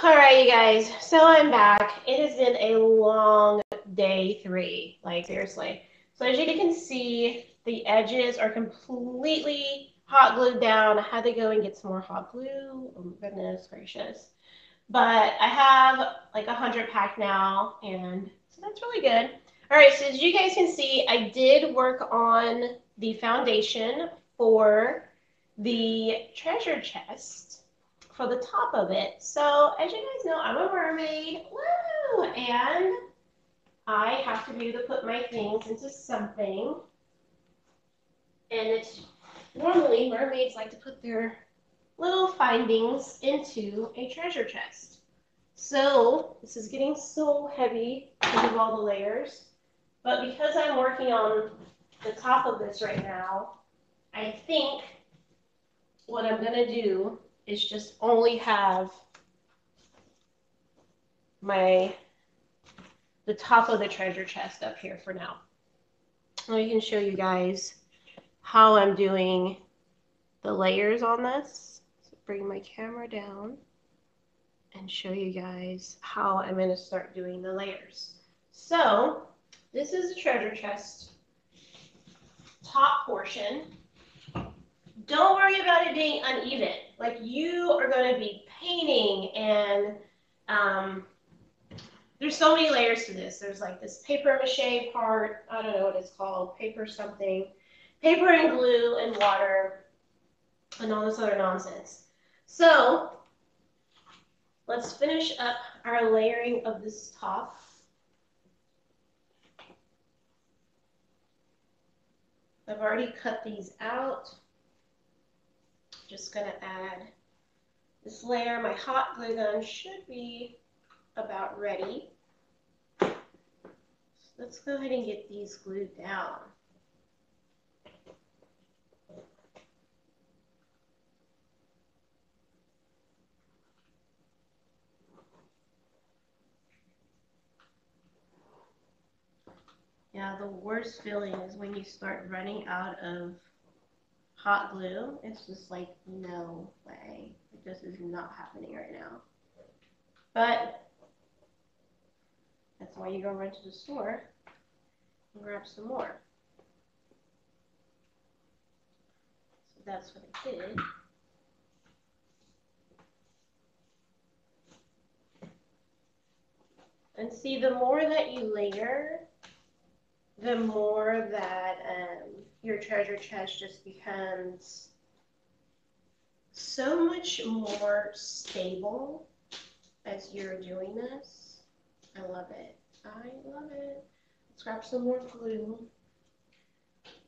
All right, you guys. So I'm back. It has been a long day three, like seriously. So as you can see, the edges are completely hot glued down. I had to go and get some more hot glue. Oh my goodness gracious. But I have like a hundred pack now, and so that's really good. All right, so as you guys can see, I did work on the foundation for the treasure chest for the top of it. So as you guys know, I'm a mermaid. Woo! And I have to be able to put my things into something. And it's normally mermaids like to put their little findings into a treasure chest. So this is getting so heavy because of all the layers. But because I'm working on the top of this right now, I think what I'm going to do is just only have my the top of the treasure chest up here for now. I can show you guys how I'm doing the layers on this. So bring my camera down and show you guys how I'm going to start doing the layers. So this is the treasure chest top portion. Don't worry about it being uneven. Like you are going to be painting and um, there's so many layers to this. There's like this paper mache part. I don't know what it's called. Paper something. Paper and glue and water and all this other nonsense. So let's finish up our layering of this top. I've already cut these out. Just gonna add this layer. My hot glue gun should be about ready. So let's go ahead and get these glued down. Yeah, the worst feeling is when you start running out of hot glue. It's just like, no way. This is not happening right now. But that's why you go run to the store and grab some more. So that's what I did. And see, the more that you layer, the more that um, your treasure chest just becomes so much more stable as you're doing this. I love it. I love it. Let's grab some more glue.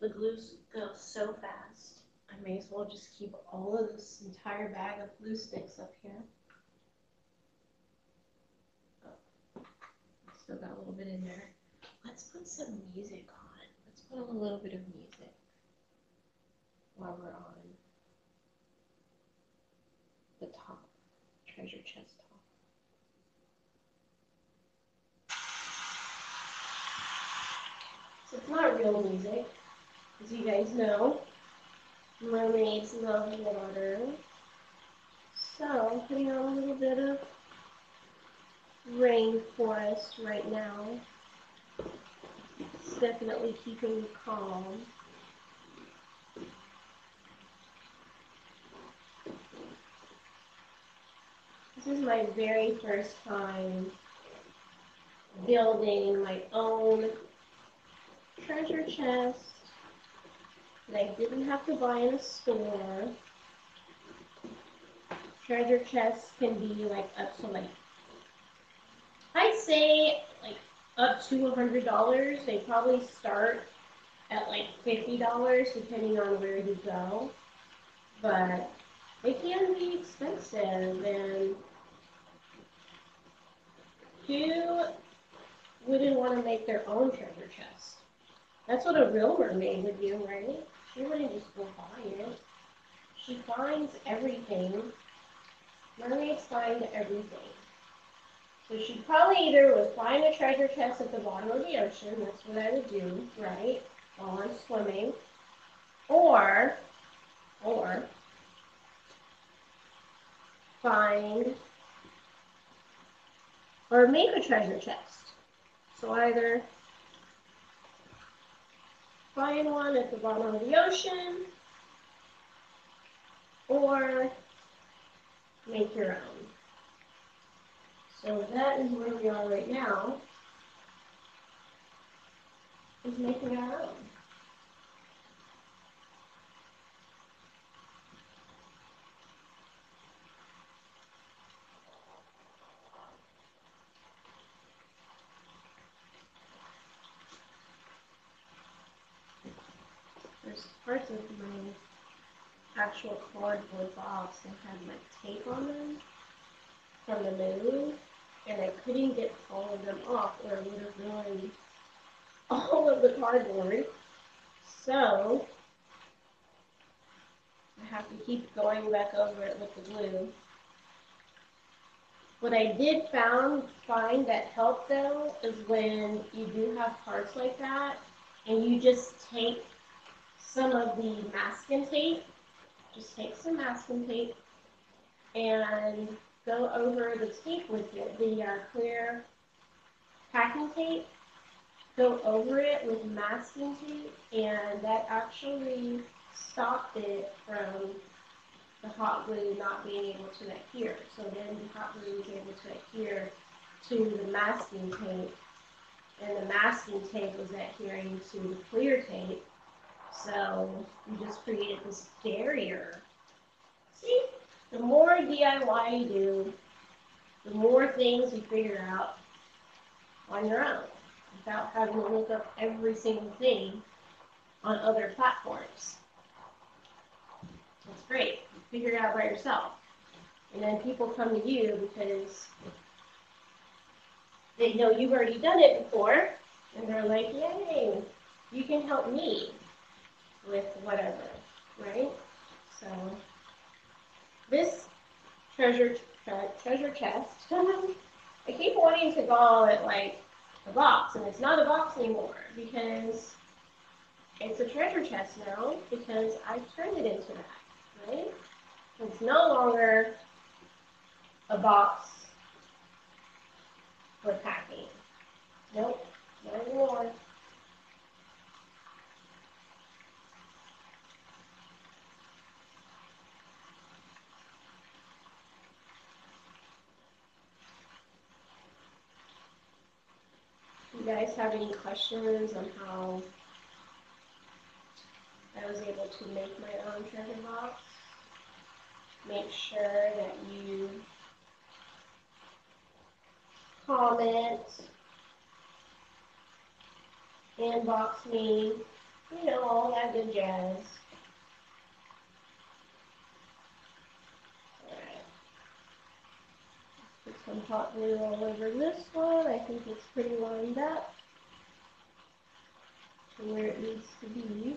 The glue goes so fast. I may as well just keep all of this entire bag of glue sticks up here. Oh, still got a little bit in there. Let's put some music on. Let's put on a little bit of music while we're on the top, treasure chest top. So it's not real music, as you guys know. Mermaids love water. So I'm putting on a little bit of rainforest right now It's definitely keeping me calm. This is my very first time building my own treasure chest that I didn't have to buy in a store. Treasure chests can be like up to like, I'd say like up to a hundred dollars. They probably start at like fifty dollars depending on where you go. But they can be expensive and who wouldn't want to make their own treasure chest? That's what a real mermaid would do, right? She wouldn't just go buy it. She finds everything. Mermaids find everything. So she probably either would find a treasure chest at the bottom of the ocean, that's what I would do, right, while I'm swimming, or, or, find or make a treasure chest. So either find one at the bottom of the ocean or make your own. So that is where we are right now, is making our own. There's parts of my actual cardboard box that had like tape on them from the move, and I couldn't get all of them off, or it would have ruined all of the cardboard. So I have to keep going back over it with the glue. What I did found find that helped though is when you do have parts like that, and you just take some of the masking tape just take some masking tape and go over the tape with it, the uh, clear packing tape. Go over it with masking tape, and that actually stopped it from the hot glue not being able to adhere. So then the hot glue was able to adhere to the masking tape, and the masking tape was adhering to the clear tape, so you just created this barrier. See, the more DIY you do, the more things you figure out on your own without having to look up every single thing on other platforms. That's great. You figure it out by yourself. And then people come to you because they know you've already done it before, and they're like, yay, you can help me with whatever, right? So this treasure treasure chest, I keep wanting to call it like a box, and it's not a box anymore because it's a treasure chest now because I turned it into that, right? It's no longer a box for packing. Nope, not anymore. Guys have any questions on how I was able to make my own treasure box, make sure that you comment, inbox me, you know, all that good jazz. Some hot glue all over this one. I think it's pretty lined up to where it needs to be.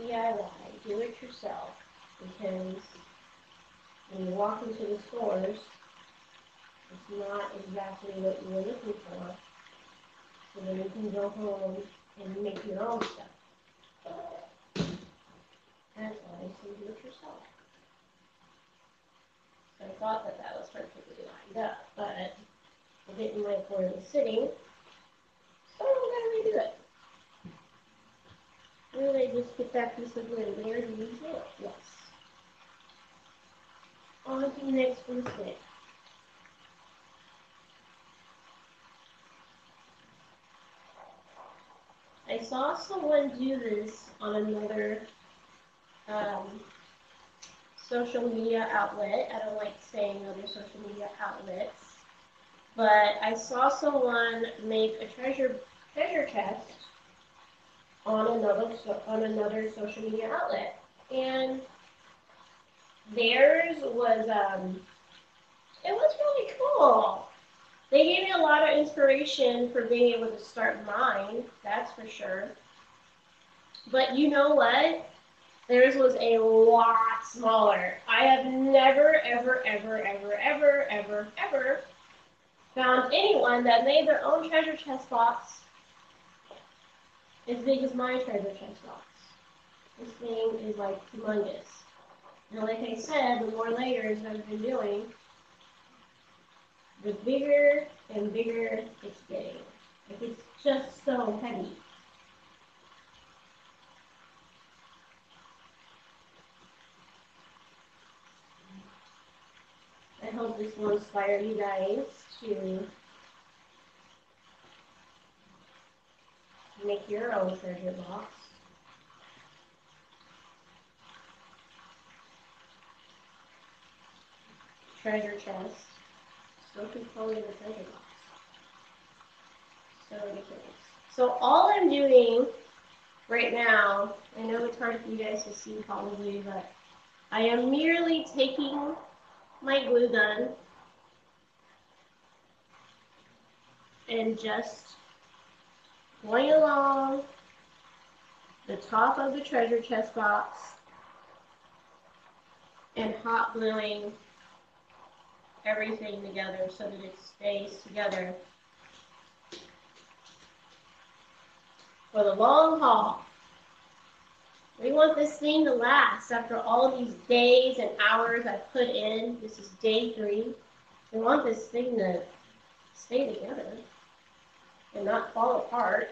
DIY, do it yourself, because when you walk into the stores, it's not exactly what you were looking for. So then you can go home and make your own stuff. That's why I say do it yourself. So I thought that that was perfectly lined up, but I didn't like where it was sitting, so I'm gonna redo it. Did I just get that piece of? Where do you use it? Yes. On to the next stick. I saw someone do this on another um, social media outlet. I don't like saying other social media outlets, but I saw someone make a treasure treasure chest on another on another social media outlet, and theirs was um, it was really cool. They gave me a lot of inspiration for being able to start mine, that's for sure. But you know what? Theirs was a lot smaller. I have never, ever, ever, ever, ever, ever, ever found anyone that made their own treasure chest box as big as my treasure chest box. This thing is like humongous. And like I said, the more layers I've been doing, the bigger and bigger it's getting. Like it's just so heavy. I hope this will inspire you guys to make your own treasure box. Treasure chest. The treasure box. So ridiculous. So all I'm doing right now, I know it's hard for you guys to see probably, but I am merely taking my glue gun and just going along the top of the treasure chest box and hot gluing everything together so that it stays together for the long haul. We want this thing to last after all these days and hours I've put in. This is day three. We want this thing to stay together and not fall apart.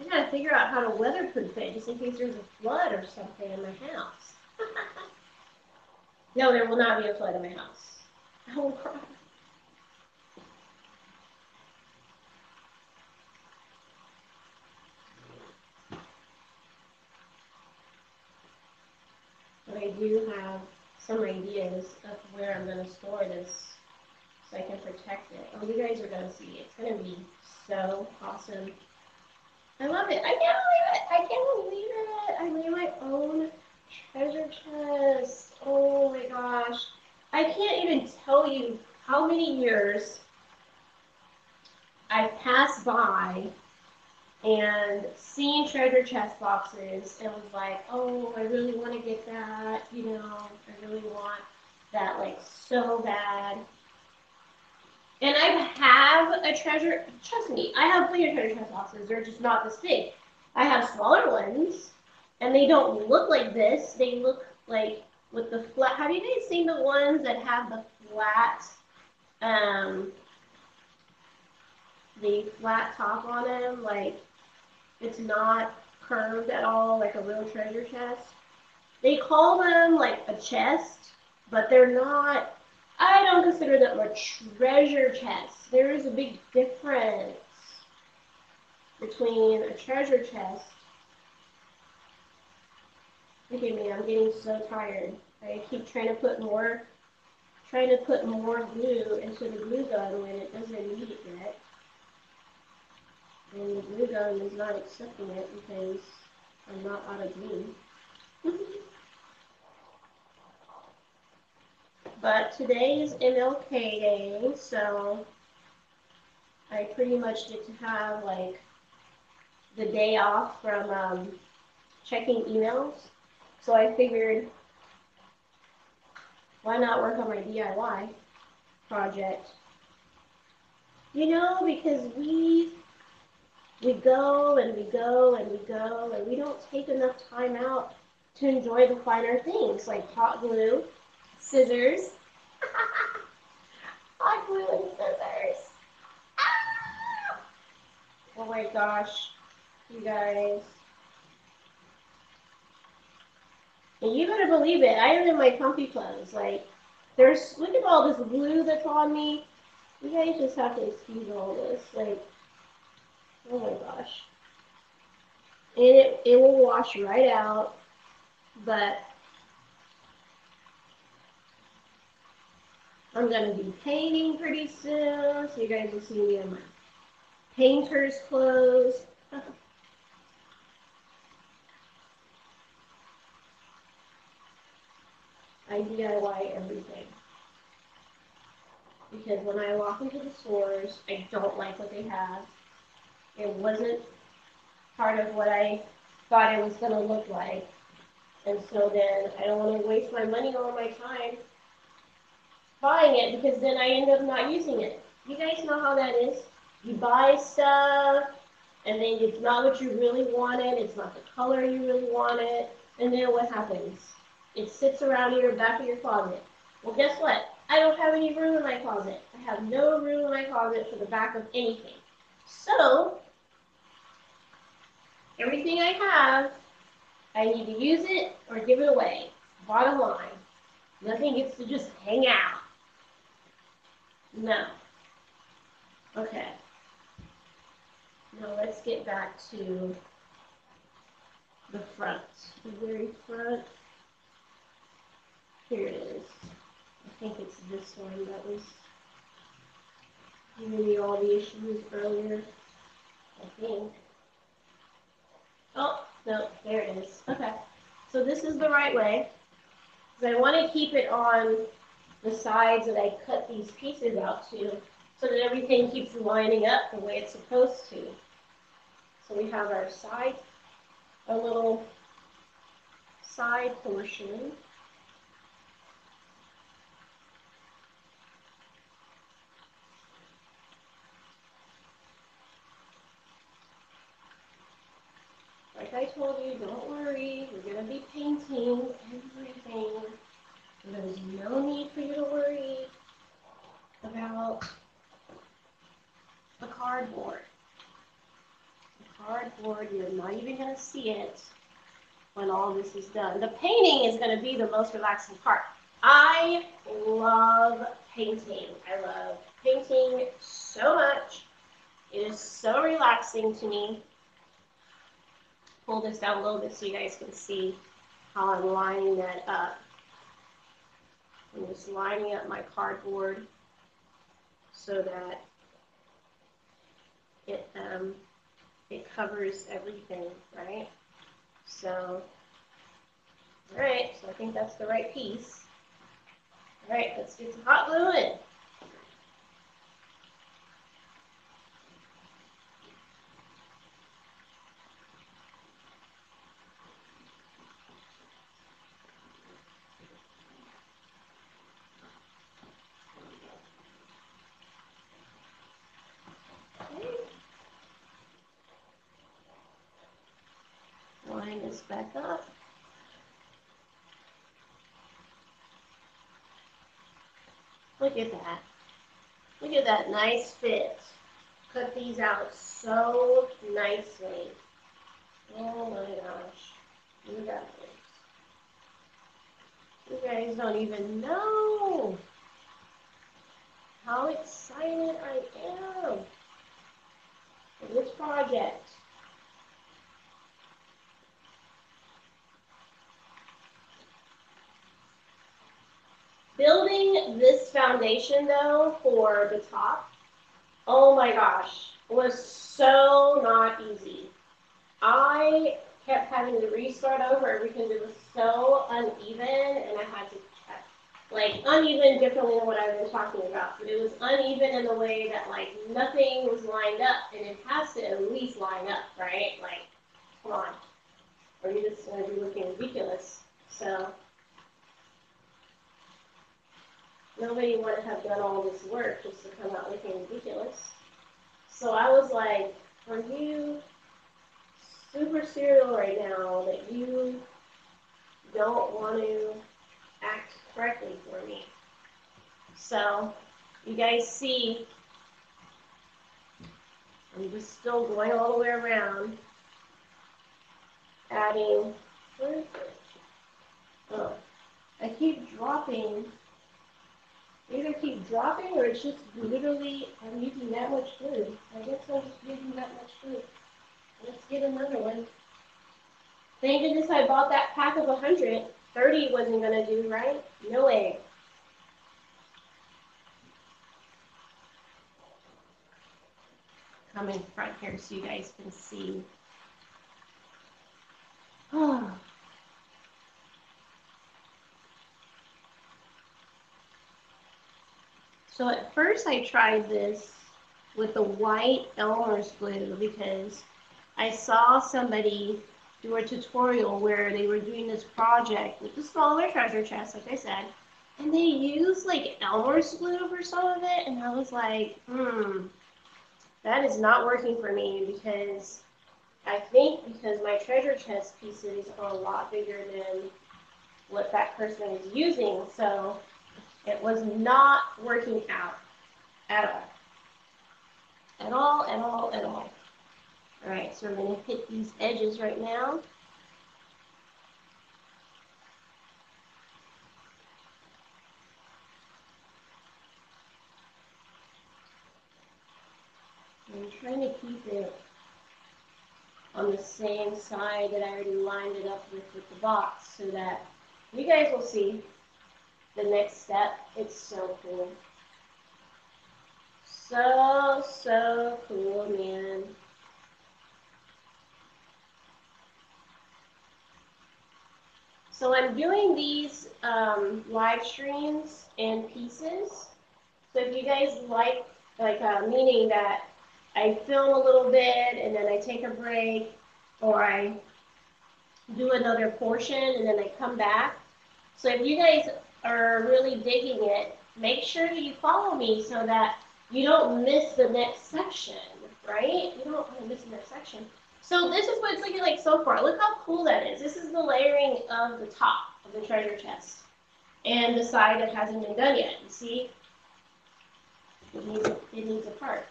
I gotta figure out how to weatherproof it just in case there's a flood or something in my house. no, there will not be a flood in my house. I will cry. But I do have some ideas of where I'm going to store this so I can protect it. Oh, you guys are going to see. It's going to be so awesome. I love it. I can't believe it. I can't believe it. I made my own treasure chest. Oh my gosh. I can't even tell you how many years I've passed by and seen treasure chest boxes and was like, oh, I really want to get that, you know, I really want that like so bad. And I have a treasure, trust me, I have plenty of treasure chest boxes. They're just not this big. I have smaller ones, and they don't look like this. They look like with the flat. Have you guys seen the ones that have the flat, um, the flat top on them? Like it's not curved at all, like a real treasure chest. They call them like a chest, but they're not I don't consider them a treasure chest. There is a big difference between a treasure chest. Look at me, I'm getting so tired. I keep trying to put more, trying to put more glue into the glue gun when it doesn't need it yet. And the glue gun is not accepting it because I'm not out of glue. But today is MLK Day, so I pretty much get to have like the day off from um, checking emails. So I figured, why not work on my DIY project? You know, because we we go and we go and we go and we don't take enough time out to enjoy the finer things like hot glue scissors. And scissors. Ah! Oh my gosh, you guys. And you better believe it, I am in my comfy clothes. Like, there's, look at all this glue that's on me. You guys just have to excuse all this. Like, oh my gosh. And it, it will wash right out, but I'm going to be painting pretty soon, so you guys will see me in my painter's clothes. I DIY everything. because when I walk into the stores, I don't like what they have. It wasn't part of what I thought it was going to look like. And so then I don't want to waste my money or my time buying it because then I end up not using it. You guys know how that is. You buy stuff and then it's not what you really wanted, it's not the color you really wanted, and then what happens? It sits around in your back of your closet. Well, guess what? I don't have any room in my closet. I have no room in my closet for the back of anything. So, everything I have, I need to use it or give it away. Bottom line. Nothing gets to just hang out. No. Okay. Now let's get back to the front. The very front. Here it is. I think it's this one that was giving me all the issues earlier. I think. Oh, no, there it is. Okay. So this is the right way. Because I want to keep it on the sides that I cut these pieces out to so that everything keeps lining up the way it's supposed to. So we have our side, a little side portion. Like I told you, don't worry, we're going to be painting everything. There's no need for you to worry about the cardboard. The cardboard, you're not even going to see it when all this is done. The painting is going to be the most relaxing part. I love painting. I love painting so much. It is so relaxing to me. Pull this down a little bit so you guys can see how I'm lining that up. I'm just lining up my cardboard so that it um, it covers everything, right? So, all right, so I think that's the right piece. All right, let's get some hot glue in. line this back up. Look at that. Look at that nice fit. Cut these out so nicely. Oh my gosh. At this. You guys don't even know how excited I am for this project. Building this foundation though for the top, oh my gosh, was so not easy. I kept having to restart over because it was so uneven and I had to check. Like uneven differently than what I've been talking about, but it was uneven in the way that like nothing was lined up and it has to at least line up, right? Like, come on. Or you're just gonna be looking ridiculous. So nobody would have done all this work just to come out looking ridiculous. So I was like, are you super serial right now that you don't want to act correctly for me? So you guys see, I'm just still going all the way around, adding, where is it? Oh, I keep dropping either keep dropping or it's just literally, I'm using that much food. I guess I'm just using that much food. Let's get another one. Thank goodness I bought that pack of 100. 30 wasn't going to do, right? No way. Come in front here so you guys can see. Oh. So at first I tried this with the white Elmer's glue because I saw somebody do a tutorial where they were doing this project with the smaller treasure chest, like I said, and they used like Elmer's glue for some of it, and I was like, hmm, that is not working for me because I think because my treasure chest pieces are a lot bigger than what that person is using, so it was not working out at all. At all, at all, at all. All right, so I'm going to hit these edges right now. I'm trying to keep it on the same side that I already lined it up with with the box so that you guys will see the next step. It's so cool. So, so cool, man. So I'm doing these um, live streams in pieces. So if you guys like, like uh, meaning that I film a little bit and then I take a break or I do another portion and then I come back. So if you guys are really digging it, make sure that you follow me so that you don't miss the next section, right? You don't want to miss the next section. So this is what it's looking like so far. Look how cool that is. This is the layering of the top of the treasure chest and the side that hasn't been done yet. You see? It needs, it needs a part.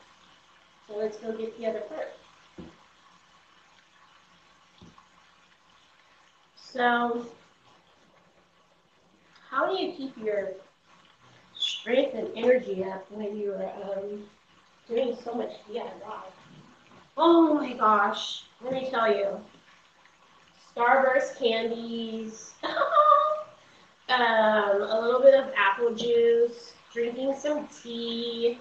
So let's go get the other part. So, how do you keep your strength and energy up when you're um, doing so much DIY? Oh my gosh, let me tell you. Starburst candies, um, a little bit of apple juice, drinking some tea,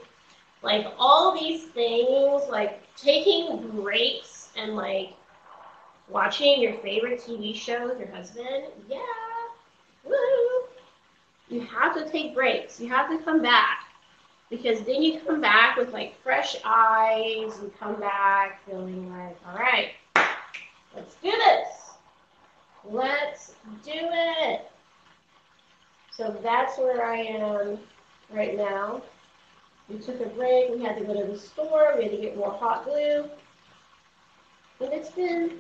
like all these things, like taking breaks and like watching your favorite TV show with your husband. Yeah, woo! You have to take breaks. You have to come back because then you come back with like fresh eyes. You come back feeling like, all right, let's do this. Let's do it. So that's where I am right now. We took a break. We had to go to the store. We had to get more hot glue. And it's been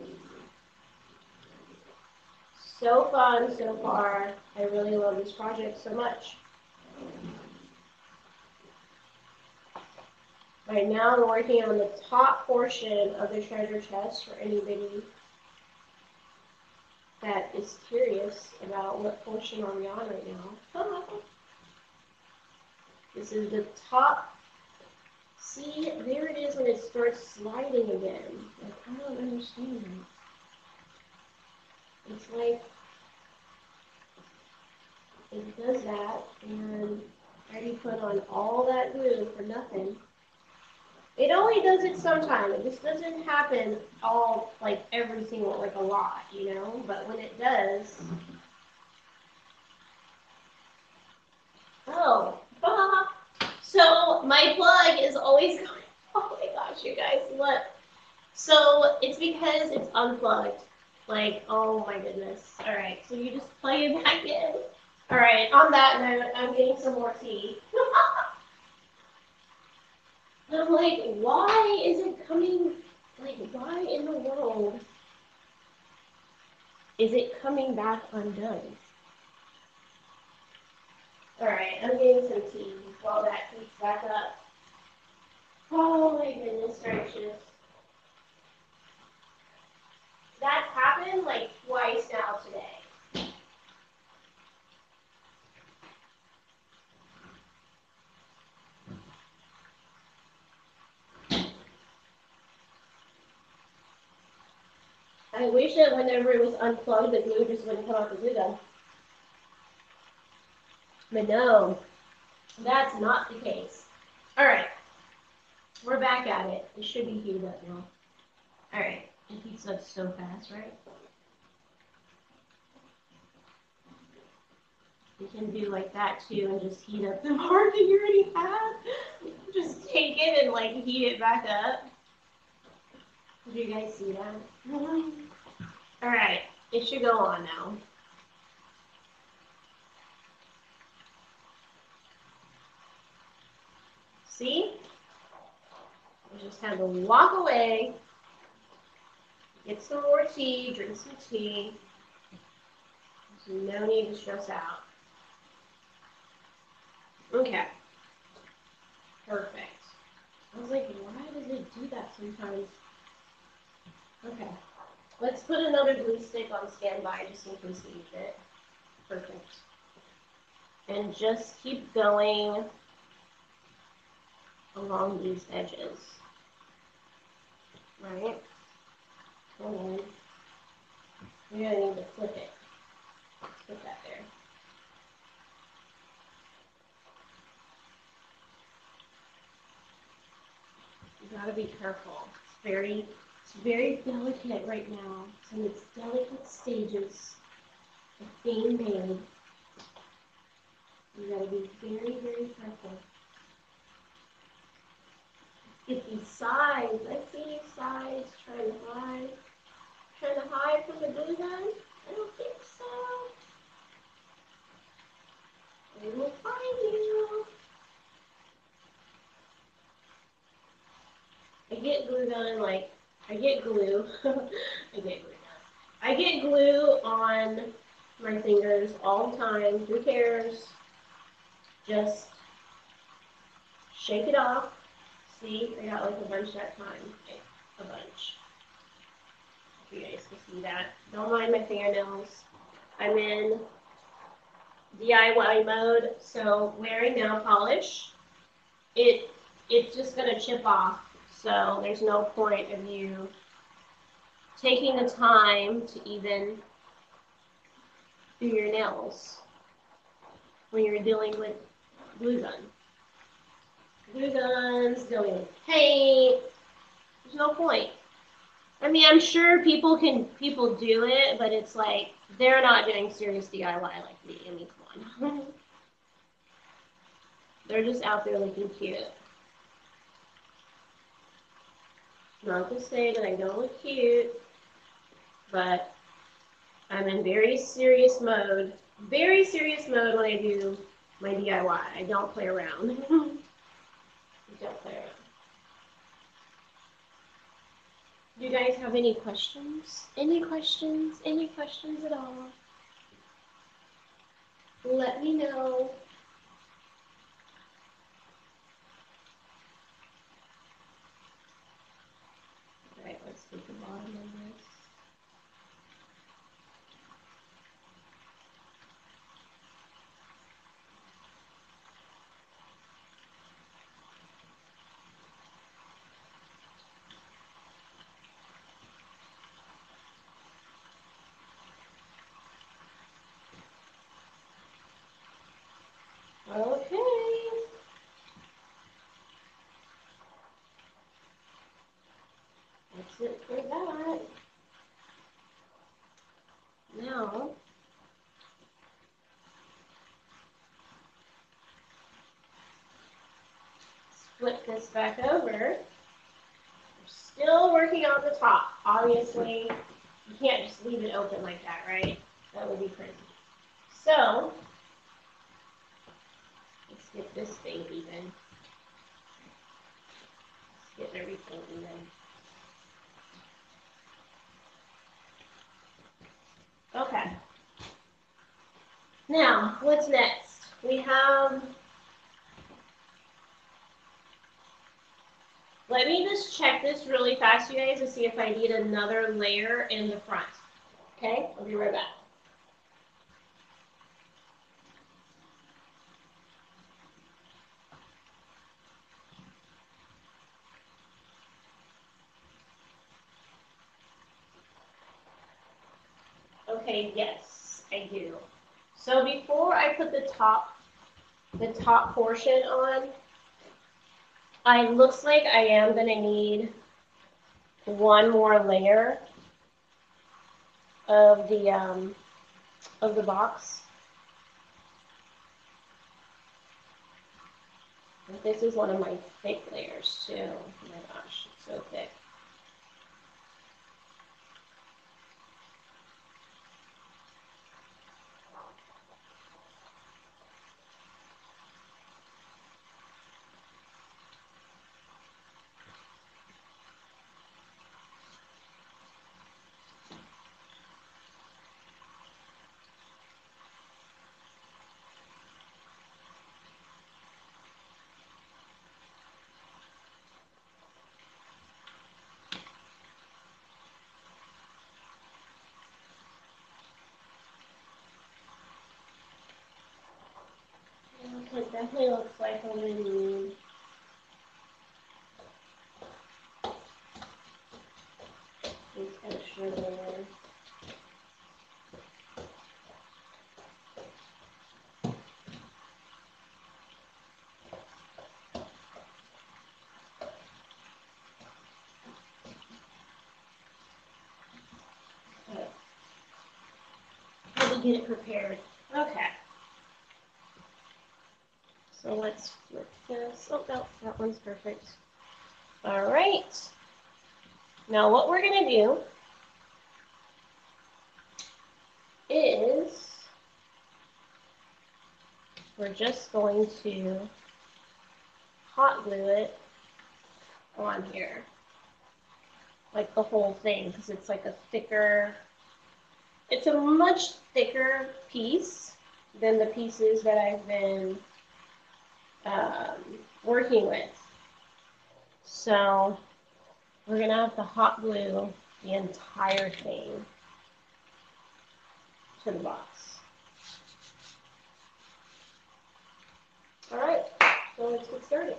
so fun so far. I really love this project so much. Right now I'm working on the top portion of the treasure chest for anybody that is curious about what portion are we on right now. This is the top. See, there it is when it starts sliding again. Like, I don't understand. It's like, it does that, and I already put on all that glue for nothing. It only does it sometimes. It just doesn't happen all, like, every single, like, a lot, you know? But when it does, oh, so my plug is always going, oh my gosh, you guys, look. So it's because it's unplugged. Like, oh my goodness. All right, so you just play it back in. All right, on that note, I'm getting some more tea. I'm like, why is it coming, like, why in the world is it coming back undone? All right, I'm getting some tea while that heats back up. Oh my goodness gracious. That's happened like twice now today. I wish that whenever it was unplugged, the glue just wouldn't come out the glue gun. But no, that's not the case. All right, we're back at it. It should be heated up now. All right, it heats up so fast, right? You can do like that too and just heat up the part that you already have. Just take it and like heat it back up. Did you guys see that? All right, it should go on now. See? You just have to walk away, get some more tea, drink some tea. There's no need to stress out. Okay. Perfect. I was like, why does it do that sometimes? Okay. Let's put another glue stick on standby just in case we need it. Perfect. And just keep going along these edges. Right? And then you're going to need to flip it. Put that there. You gotta be careful. It's very, it's very delicate right now. It's in its delicate stages of being made. You gotta be very, very careful. Get these sides. I see you sides trying to hide. Trying to hide from the glue gun? I don't think so. They will find you. I get glue gun like I get glue. I get glue gun. I get glue on my fingers all the time. Who cares? Just shake it off See, I got like a bunch that time. Okay, a bunch. You guys can see that. Don't mind my fingernails. I'm in DIY mode, so wearing nail polish, it it's just gonna chip off. So there's no point of you taking the time to even do your nails when you're dealing with glue gun glue guns, dealing with paint. There's no point. I mean, I'm sure people can people do it, but it's like they're not doing serious DIY like me. I mean, come on. they're just out there looking cute. Not to say that I don't look cute, but I'm in very serious mode. Very serious mode when I do my DIY. I don't play around. don't play around. Do you guys have any questions? Any questions? Any questions at all? Let me know. Alright, let's get the bottom of this. Okay. That's it for that. Now, flip this back over. We're still working on the top. Obviously, you can't just leave it open like that, right? That would be crazy. So, let's get this thing even. Let's get everything even. Okay. Now, what's next? We have, let me just check this really fast, you guys, to see if I need another layer in the front. Okay, I'll be right back. Okay, yes, I do. So before I put the top, the top portion on, I looks like I am gonna need one more layer of the um, of the box. This is one of my thick layers too. Oh my gosh, it's so thick. Need these extra. Get it prepared. Okay. So let's flip this. Oh, no, that one's perfect. All right. Now what we're going to do is we're just going to hot glue it on here. Like the whole thing, because it's like a thicker, it's a much thicker piece than the pieces that I've been um, working with. So we're to have to hot glue the entire thing to the box. All right, so let's get started.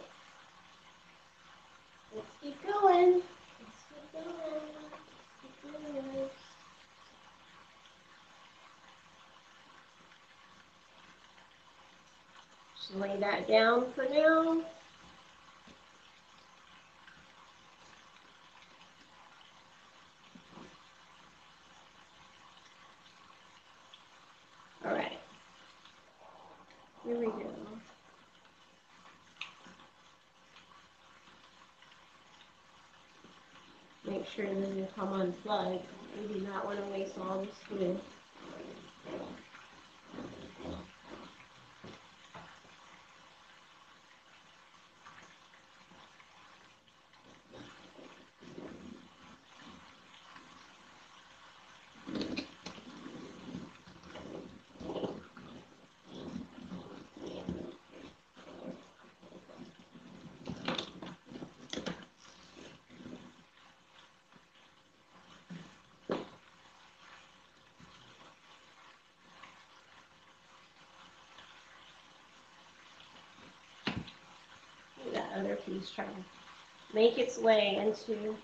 Let's keep going. Let's keep going. Let's keep going. Lay that down for now. All right. Here we go. Make sure that you come unplugged. You do not want to waste all this glue. That other piece trying to make its way into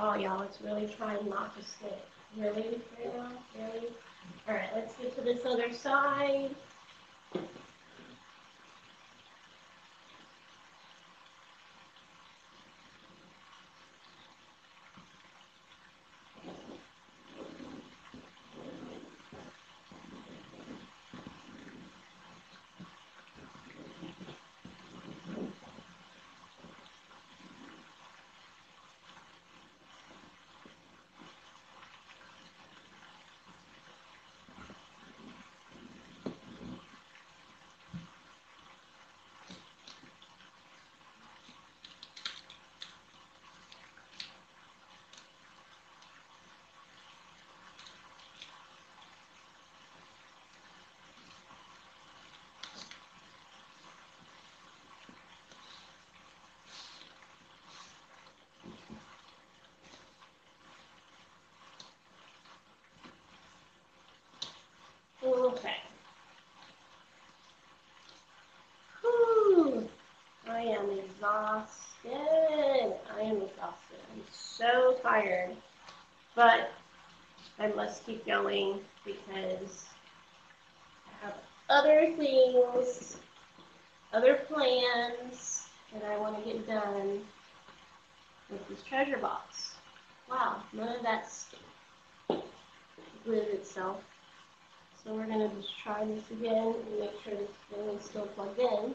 Oh, y'all, it's really trying not to stick. Really? Right now? Really? All right, let's get to this other side. Okay. Whew. I am exhausted. I am exhausted. I'm so tired. But I must keep going because I have other things other plans that I want to get done with this treasure box. Wow, none of that's glued itself. So we're going to just try this again and make sure this thing is still plugged in.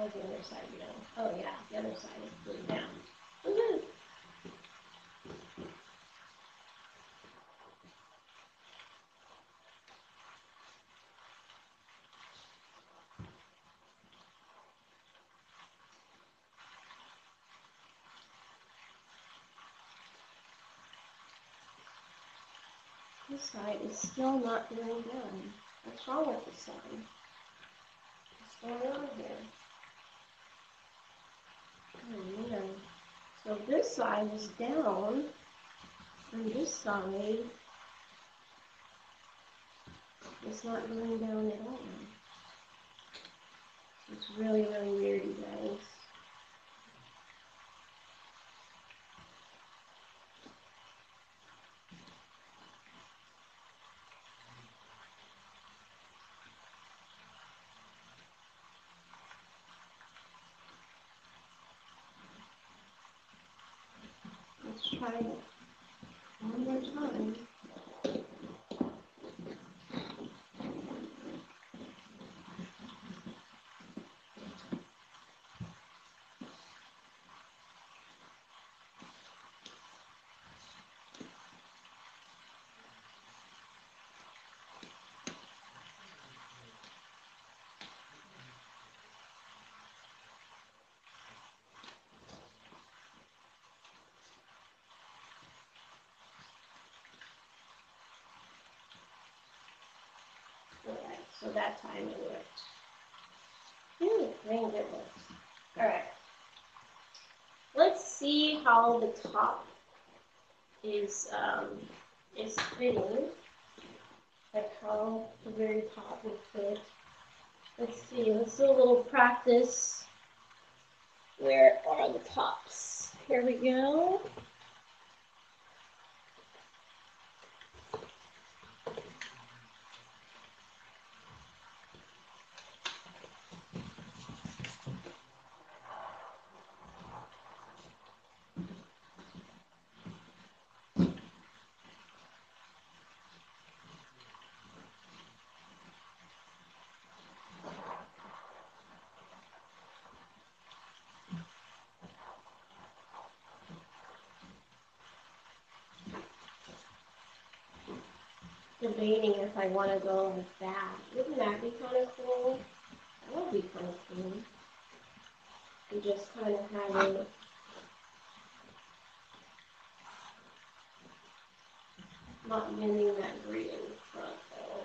How's the other side go? Oh yeah, the other side is glued down. This side is still not going down. What's wrong with this side? What's going on here? Oh man. So this side is down, and this side is not going down at all. It's really, really weird, you guys. Let's try it one more time. Alright, so that time it worked. Ooh, Phew, thank goodness. Alright. Let's see how the top is um, is fitting. Like how the very top will fit. Let's see, let's do a little practice. Where are the tops? Here we go. Debating if I want to go with that. Wouldn't that be kind of cool? That would be kind of cool. And just kind of have. Not getting that green in front though.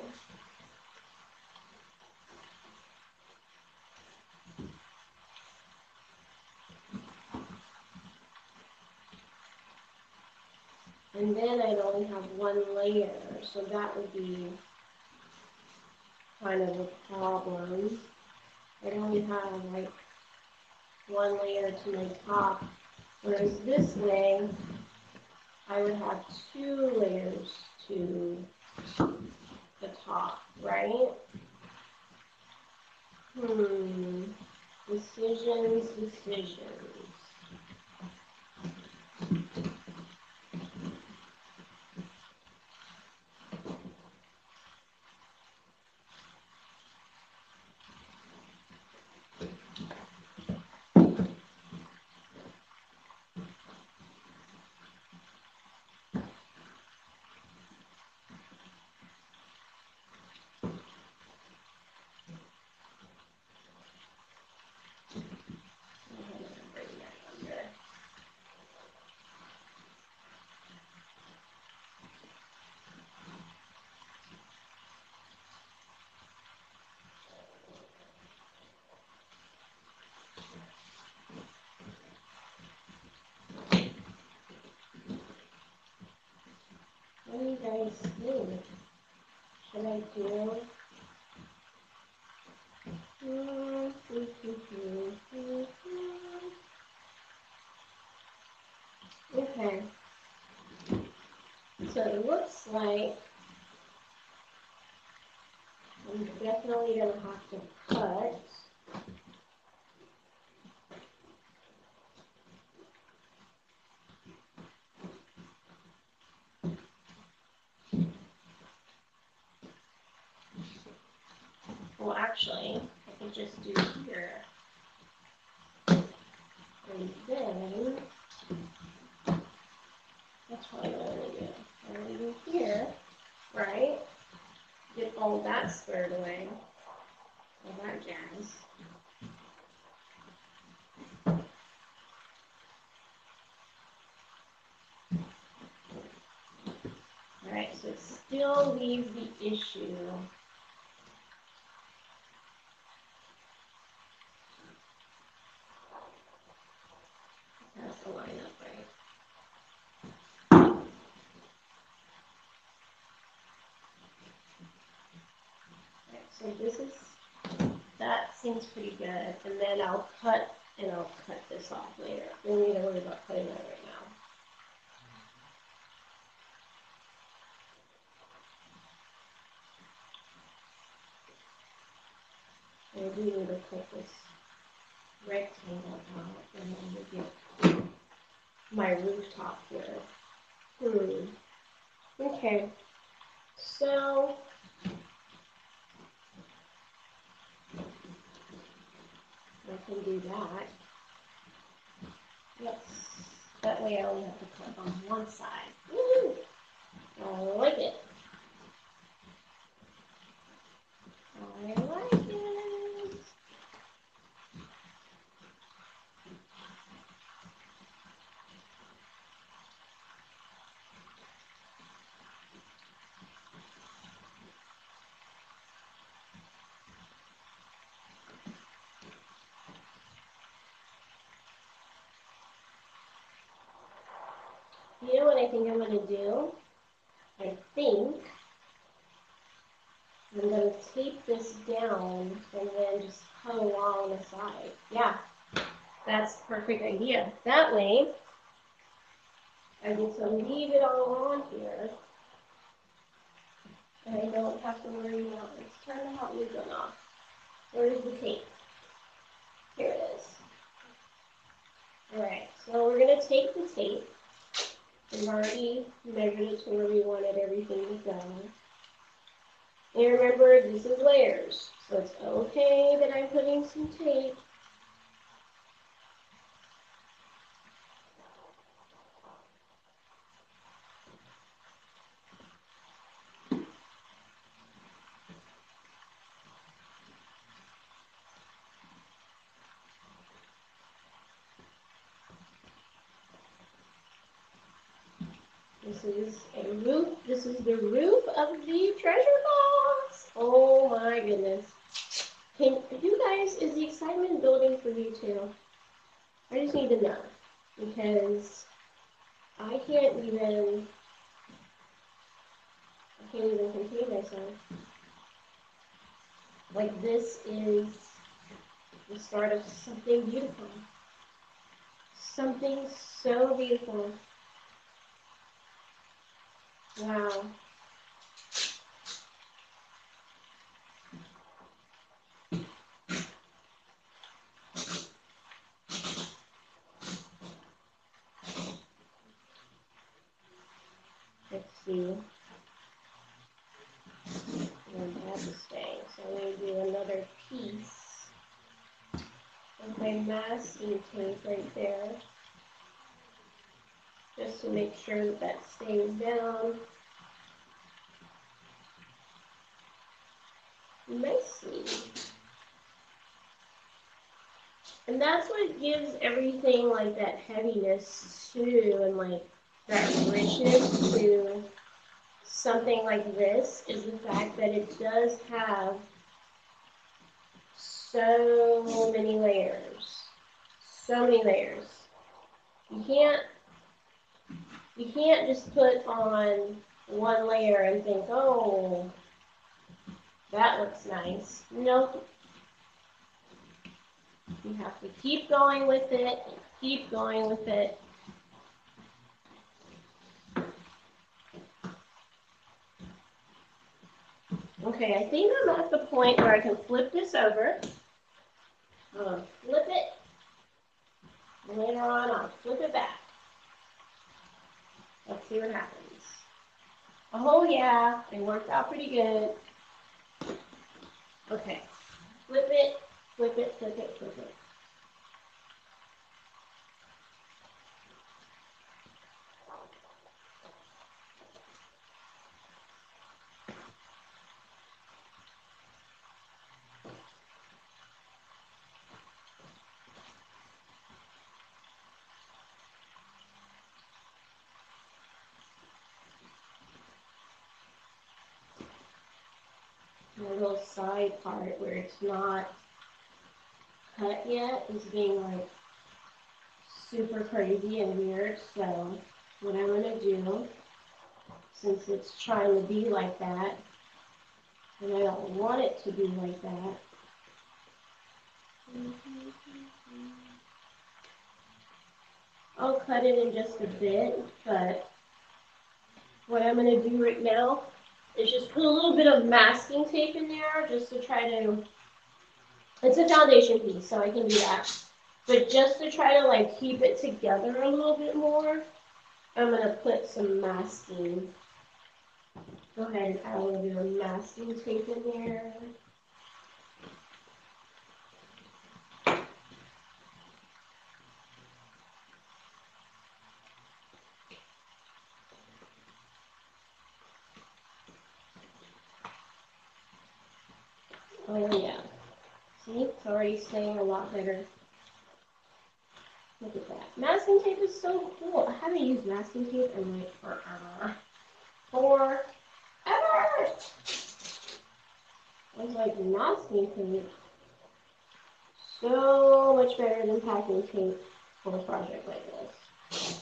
And then I'd only have one layer, so that would be kind of a problem. I'd only have like one layer to my top, whereas this way, I would have two layers to the top, right? Hmm, decisions, decisions. Go ahead and bring that Okay. So it looks like I'm definitely gonna have to cut. Well, actually, I can just do here. And then, that's what I'm gonna do. I'm gonna do here, right? Get all that squared away. All that jazz. Alright, so it still leaves the issue That's the lineup, right? Right, so this is, that seems pretty good, and then I'll cut, and I'll cut this off later. We don't need to worry about cutting that right now. And we need to cut this rectangle out, and then we get my rooftop here. Hmm. Okay. So. I can do that. Let's, that way I only have to cut on one side. Woo! I like it. I like it. You know what I think I'm gonna do? I think I'm gonna tape this down and then just cut along the side. Yeah, that's perfect idea. That way, I get to leave it all on here. And I don't have to worry about, let's turn the hot glue gun off. Where's the tape? Here it is. Alright, so we're gonna take the tape. We've already measured it to where we wanted everything to go. And remember, this is layers, so it's okay that I'm putting some tape. This is a roof. This is the roof of the treasure box. Oh my goodness. Can you guys, is the excitement building for you too? I just need to know because I can't even, I can't even contain myself. Like this is the start of something beautiful. Something so beautiful. Wow. Let's see. And that is staying. So I'm going to do another piece of my masking tape right there to make sure that that stays down nicely. And that's what gives everything like that heaviness too, and like that richness to something like this is the fact that it does have so many layers. So many layers. You can't you can't just put on one layer and think, oh, That looks nice. Nope. You have to keep going with it, keep going with it. Okay, I think I'm at the point where I can flip this over. I'm flip it. Later on, I'll flip it back. Let's see what happens. Oh yeah, it worked out pretty good. Okay, flip it, flip it, flip it, flip it. the little side part where it's not cut yet is being like super crazy and weird. So what I'm gonna do, since it's trying to be like that, and I don't want it to be like that, I'll cut it in just a bit, but what I'm gonna do right now is just put a little bit of masking tape in there just to try to, it's a foundation piece, so I can do that. But just to try to like keep it together a little bit more, I'm gonna put some masking. Go ahead and add a little bit of masking tape in there. Oh yeah. See, it's already staying a lot better. Look at that. Masking tape is so cool. I haven't used masking tape in like forever. Forever! I was like, masking tape. So much better than packing tape for a project like this.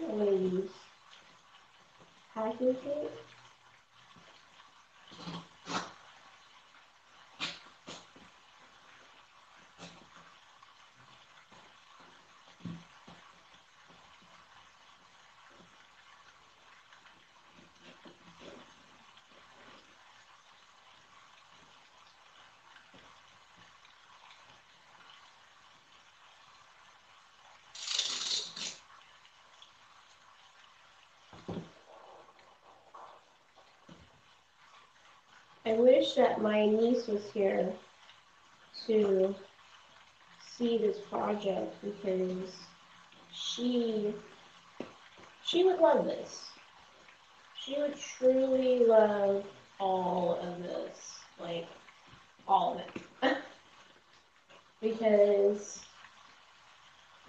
I'm going to use packing tape. I wish that my niece was here to see this project because she she would love this. She would truly love all of this, like all of it. because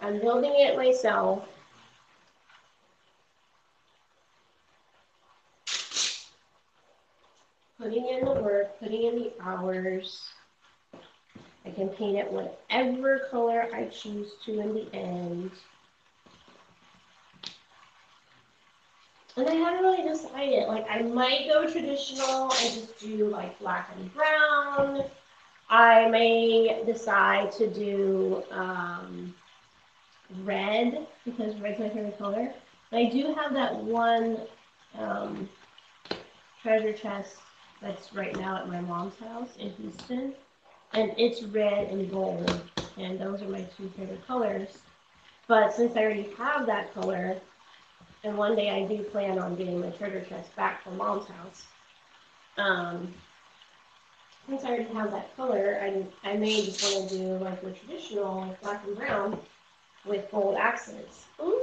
I'm building it myself putting in the work, putting in the hours. I can paint it whatever color I choose to in the end. And I haven't really decided. Like, I might go traditional and just do like black and brown. I may decide to do um, red because red's my favorite color. But I do have that one um, treasure chest that's right now at my mom's house in Houston. And it's red and gold. And those are my two favorite colors. But since I already have that color, and one day I do plan on getting my treasure chest back from mom's house. Um, since I already have that color, I, I may just want to do like the traditional like black and brown with gold accents. Ooh,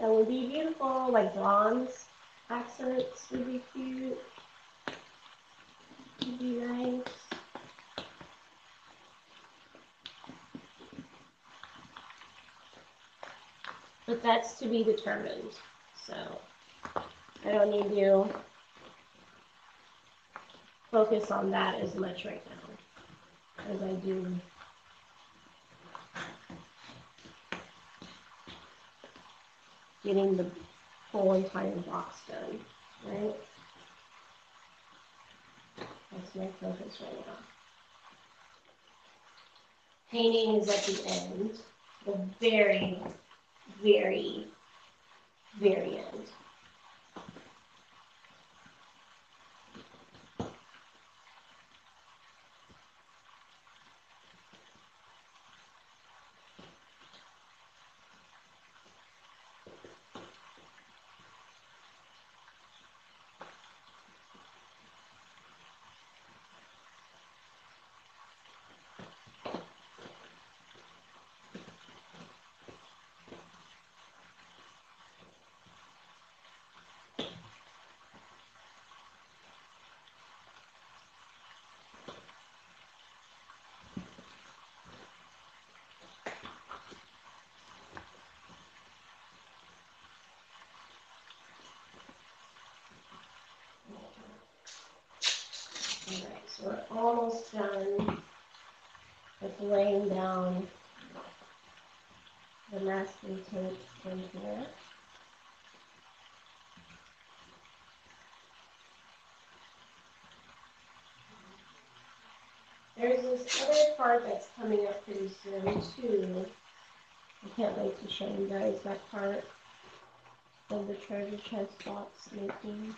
that would be beautiful. Like bronze accents would be cute nice. But that's to be determined. So I don't need to focus on that as much right now as I do getting the whole entire box done, right? That's my focus right now. Painting is at the end, the very, very, very end. So we're almost done with laying down the masking tape in here. There's this other part that's coming up pretty soon too. I can't wait to show you guys that part of the treasure chest box making.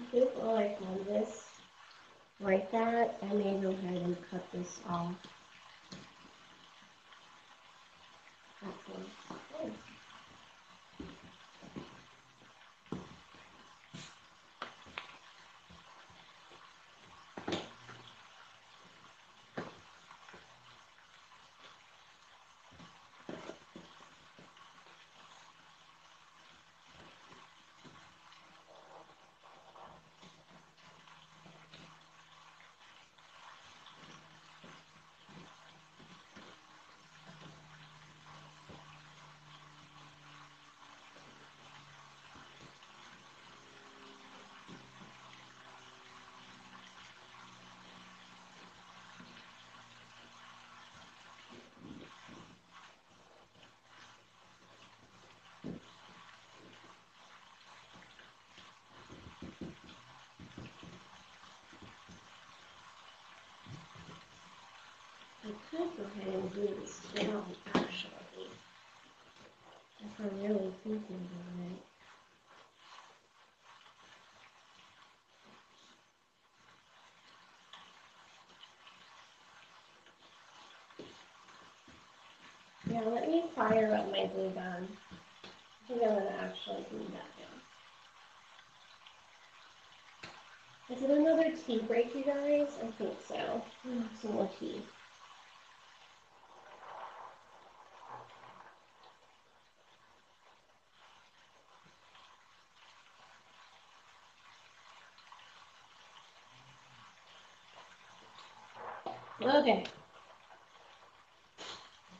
I think this like that, I may go ahead and cut this off. Okay. I could go ahead and do this down, actually. If I'm really thinking about it. Yeah, let me fire up my glue gun. I think I'm gonna actually glue that down. Is it another tea break, you guys? I think so. Some more tea. Okay.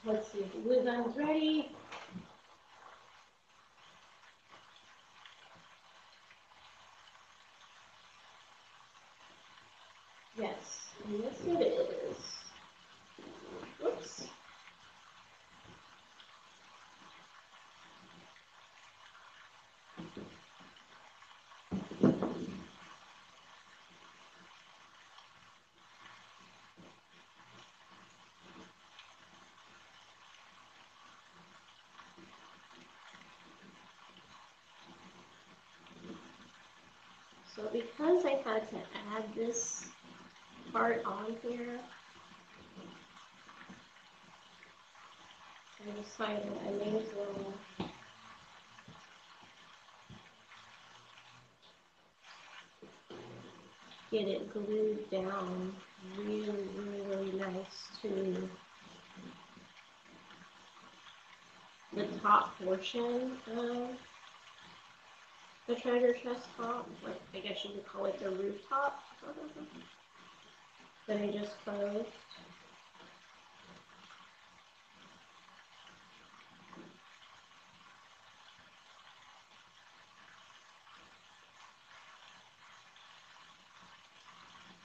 Let's see if the glue gun's ready. Yes, yes it is. Whoops. So because I had to add this part on here, I decided I may as well. Get it glued down really, really nice to the top portion of the treasure chest top. Like, I guess you could call it the rooftop. that I just closed.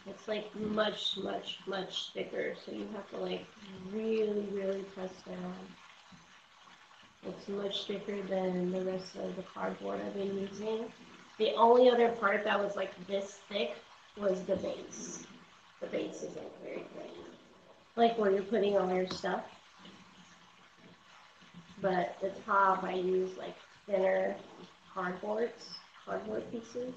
It's like much, much, much thicker, so you have to like really, really press down. It's much thicker than the rest of the cardboard I've been using. The only other part that was like this thick was the base. The base isn't very thick. Like where you're putting all your stuff. But the top I use like thinner cardboards, cardboard pieces.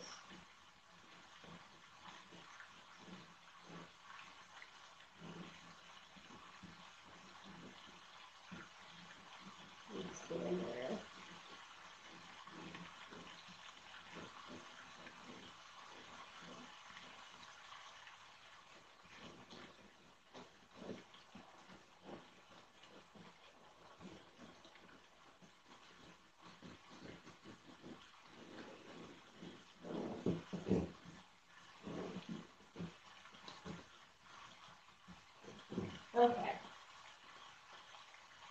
Okay.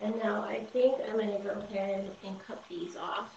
And now I think I'm going to go ahead and cut these off.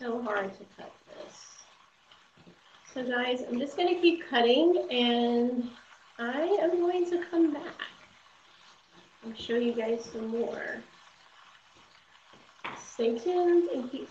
So hard to cut this. So guys, I'm just going to keep cutting and I am going to come back and show you guys some more. Stay tuned and keep.